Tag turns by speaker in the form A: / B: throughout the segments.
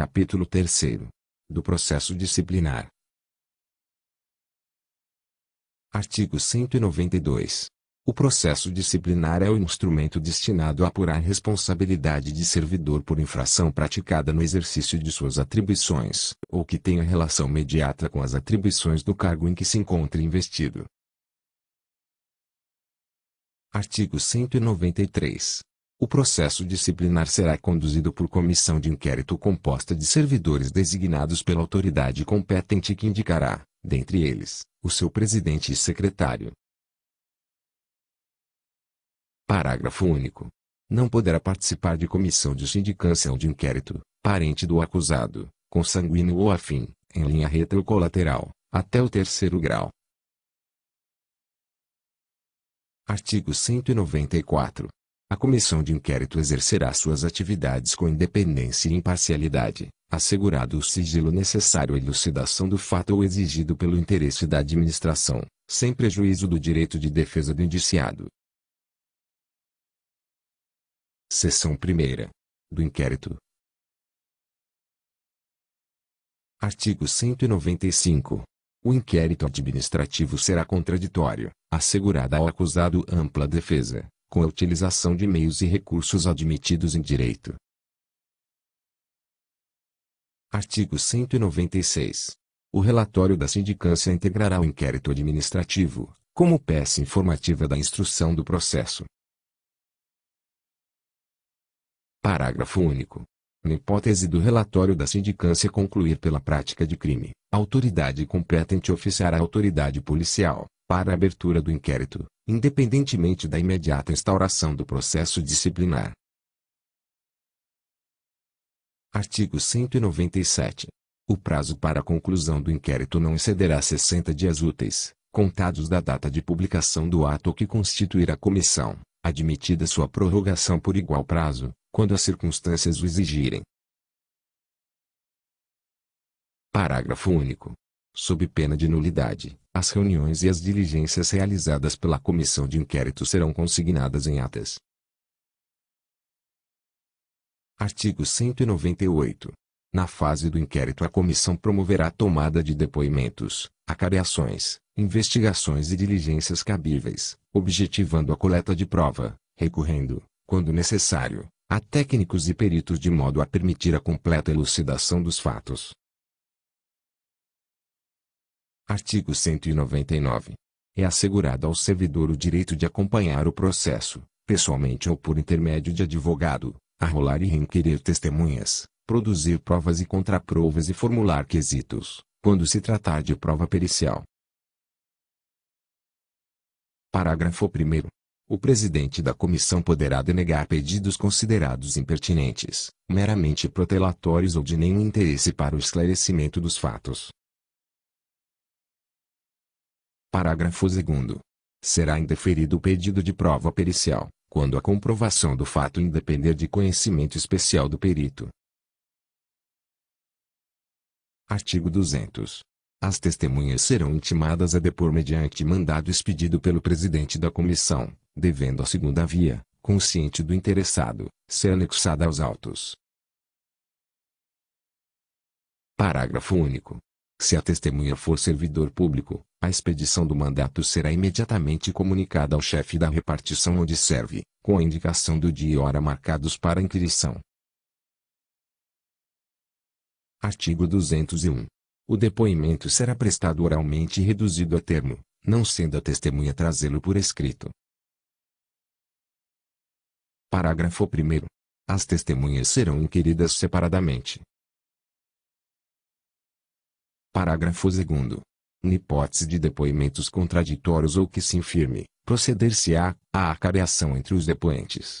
A: Capítulo 3 do processo disciplinar. Artigo 192. O processo disciplinar é o instrumento destinado a apurar responsabilidade de servidor por infração praticada no exercício de suas atribuições, ou que tenha relação imediata com as atribuições do cargo em que se encontre investido. Artigo 193. O processo disciplinar será conduzido por comissão de inquérito composta de servidores designados pela autoridade competente que indicará, dentre eles, o seu presidente e secretário. Parágrafo único. Não poderá participar de comissão de sindicância ou de inquérito, parente do acusado, consanguíneo ou afim, em linha reta ou colateral, até o terceiro grau. Artigo 194. A comissão de inquérito exercerá suas atividades com independência e imparcialidade, assegurado o sigilo necessário à elucidação do fato ou exigido pelo interesse da administração, sem prejuízo do direito de defesa do indiciado. Seção 1 do inquérito. Artigo 195. O inquérito administrativo será contraditório, assegurada ao acusado ampla defesa, com a utilização de meios e recursos admitidos em direito. Artigo 196. O relatório da sindicância integrará o inquérito administrativo, como peça informativa da instrução do processo. Parágrafo único. Na hipótese do relatório da sindicância concluir pela prática de crime, a autoridade competente oficiará a autoridade policial, para a abertura do inquérito, independentemente da imediata instauração do processo disciplinar. Artigo 197. O prazo para a conclusão do inquérito não excederá 60 dias úteis, contados da data de publicação do ato que constituir a comissão, admitida sua prorrogação por igual prazo, quando as circunstâncias o exigirem. Parágrafo único. Sob pena de nulidade, as reuniões e as diligências realizadas pela comissão de inquérito serão consignadas em atas. Artigo 198. Na fase do inquérito a comissão promoverá a tomada de depoimentos, acariações, investigações e diligências cabíveis, objetivando a coleta de prova, recorrendo, quando necessário, a técnicos e peritos de modo a permitir a completa elucidação dos fatos. Artigo 199. É assegurado ao servidor o direito de acompanhar o processo, pessoalmente ou por intermédio de advogado, arrolar e requerer testemunhas, produzir provas e contraprovas e formular quesitos, quando se tratar de prova pericial. Parágrafo 1. O presidente da comissão poderá denegar pedidos considerados impertinentes, meramente protelatórios ou de nenhum interesse para o esclarecimento dos fatos. Parágrafo 2 Será indeferido o pedido de prova pericial, quando a comprovação do fato independer de conhecimento especial do perito. Artigo 200. As testemunhas serão intimadas a depor mediante mandado expedido pelo presidente da comissão, devendo a segunda via, consciente do interessado, ser anexada aos autos. Parágrafo único. Se a testemunha for servidor público, a expedição do mandato será imediatamente comunicada ao chefe da repartição onde serve, com a indicação do dia e hora marcados para inquirição. Artigo 201. O depoimento será prestado oralmente e reduzido a termo, não sendo a testemunha trazê-lo por escrito. Parágrafo 1. As testemunhas serão inquiridas separadamente. Parágrafo 2. Na hipótese de depoimentos contraditórios ou que se infirme, proceder-se-á à acareação entre os depoentes.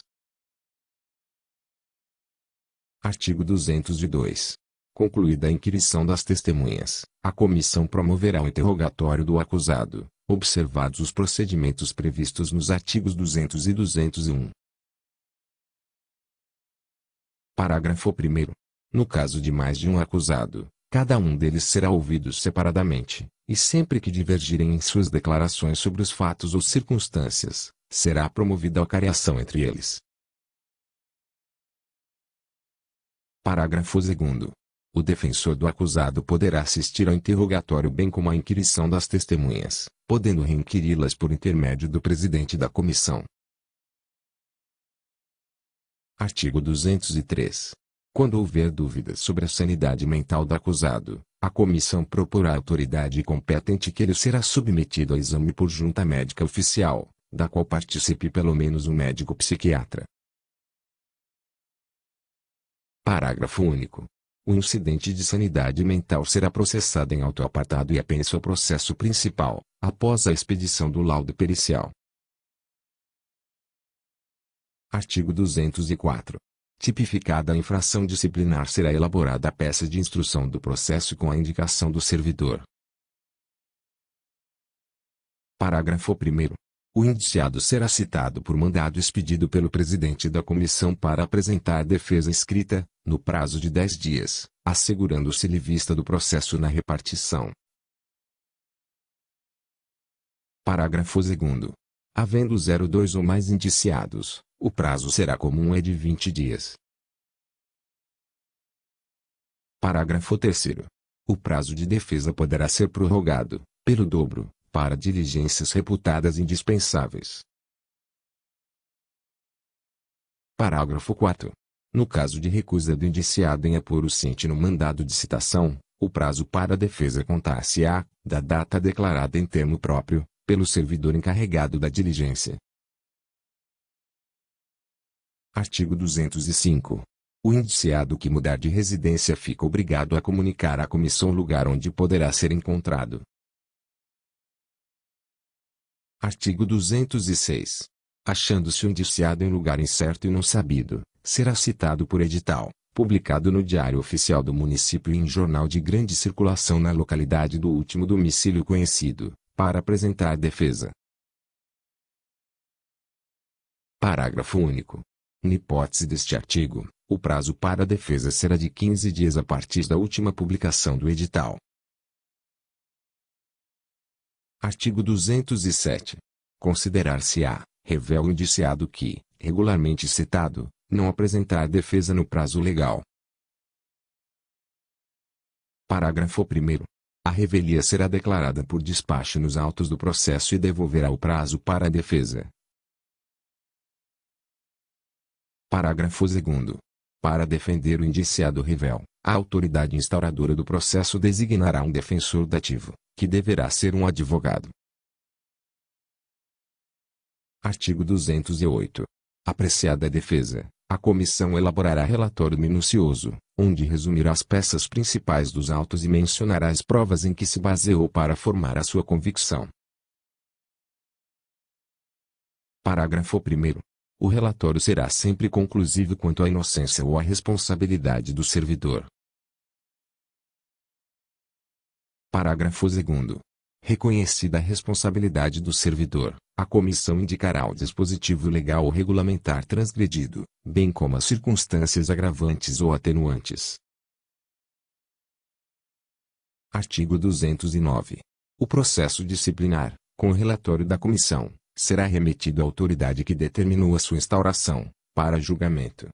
A: Artigo 202. Concluída a inquirição das testemunhas, a comissão promoverá o interrogatório do acusado, observados os procedimentos previstos nos artigos 200 e 201. Parágrafo 1. No caso de mais de um acusado, cada um deles será ouvido separadamente, e sempre que divergirem em suas declarações sobre os fatos ou circunstâncias, será promovida a cariação entre eles. Parágrafo 2 O defensor do acusado poderá assistir ao interrogatório bem como à inquirição das testemunhas, podendo reinquiri-las por intermédio do presidente da comissão. Artigo 203. Quando houver dúvidas sobre a sanidade mental do acusado, a comissão proporá à autoridade competente que ele será submetido a exame por junta médica oficial, da qual participe pelo menos um médico psiquiatra. Parágrafo único. O incidente de sanidade mental será processado em auto apartado e apenso ao processo principal, após a expedição do laudo pericial. Artigo 204. Tipificada a infração disciplinar será elaborada a peça de instrução do processo com a indicação do servidor. Parágrafo 1 O indiciado será citado por mandado expedido pelo presidente da comissão para apresentar defesa escrita, no prazo de 10 dias, assegurando-se vista do processo na repartição. Parágrafo 2 Havendo 02 ou mais indiciados, o prazo será comum é de 20 dias. Parágrafo 3 O prazo de defesa poderá ser prorrogado, pelo dobro, para diligências reputadas indispensáveis. Parágrafo 4 No caso de recusa do indiciado em apor o ciente no mandado de citação, o prazo para a defesa contar-se-á, da data declarada em termo próprio, pelo servidor encarregado da diligência. Artigo 205. O indiciado que mudar de residência fica obrigado a comunicar à comissão o lugar onde poderá ser encontrado. Artigo 206. Achando-se o indiciado em lugar incerto e não sabido, será citado por edital, publicado no Diário Oficial do Município e em jornal de grande circulação na localidade do último domicílio conhecido, para apresentar defesa. Parágrafo único. Na hipótese deste artigo, o prazo para a defesa será de 15 dias a partir da última publicação do edital. Artigo 207. Considerar-se-á, revel o indiciado que, regularmente citado, não apresentar defesa no prazo legal. Parágrafo 1. A revelia será declarada por despacho nos autos do processo e devolverá o prazo para a defesa, Parágrafo 2 Para defender o indiciado revel, a autoridade instauradora do processo designará um defensor dativo, que deverá ser um advogado. Artigo 208. Apreciada a defesa, a comissão elaborará relatório minucioso, onde resumirá as peças principais dos autos e mencionará as provas em que se baseou para formar a sua convicção. Parágrafo 1 o relatório será sempre conclusivo quanto à inocência ou à responsabilidade do servidor. Parágrafo 2 Reconhecida a responsabilidade do servidor, a comissão indicará o dispositivo legal ou regulamentar transgredido, bem como as circunstâncias agravantes ou atenuantes. Artigo 209. O processo disciplinar, com o relatório da comissão, será remetido à autoridade que determinou a sua instauração, para julgamento.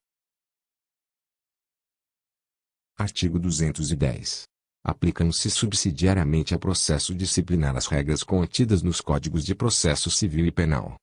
A: Artigo 210. Aplicam-se subsidiariamente a processo disciplinar as regras contidas nos Códigos de Processo Civil e Penal,